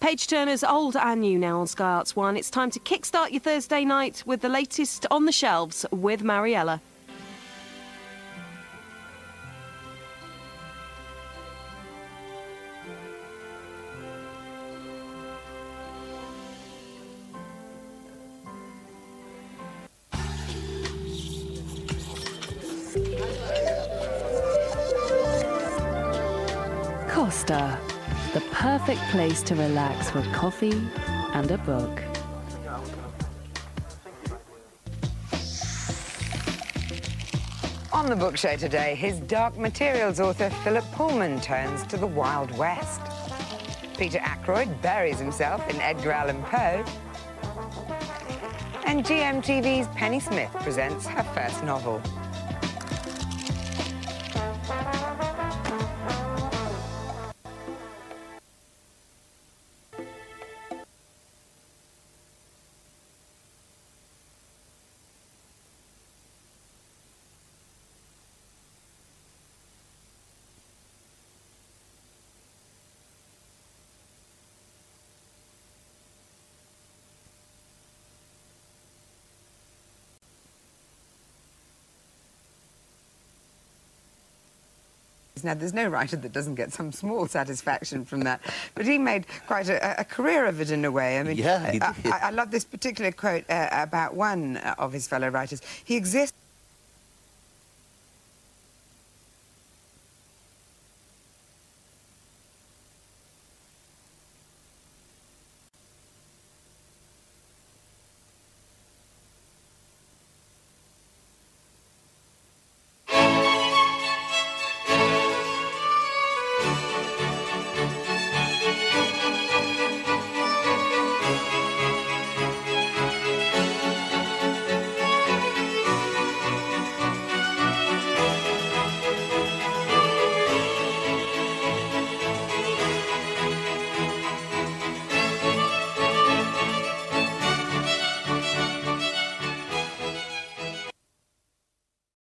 Page Turner's old and new now on Sky Arts 1. It's time to kickstart your Thursday night with the latest on the shelves with Mariella. Costa, the perfect place to relax with coffee and a book. On the book show today, his Dark Materials author Philip Pullman turns to the Wild West. Peter Ackroyd buries himself in Edgar Allan Poe. And GMTV's Penny Smith presents her first novel. Now, there's no writer that doesn't get some small satisfaction from that, but he made quite a, a career of it in a way. I mean, yeah, I, I, I, love this particular quote uh, about one of his fellow writers. He exists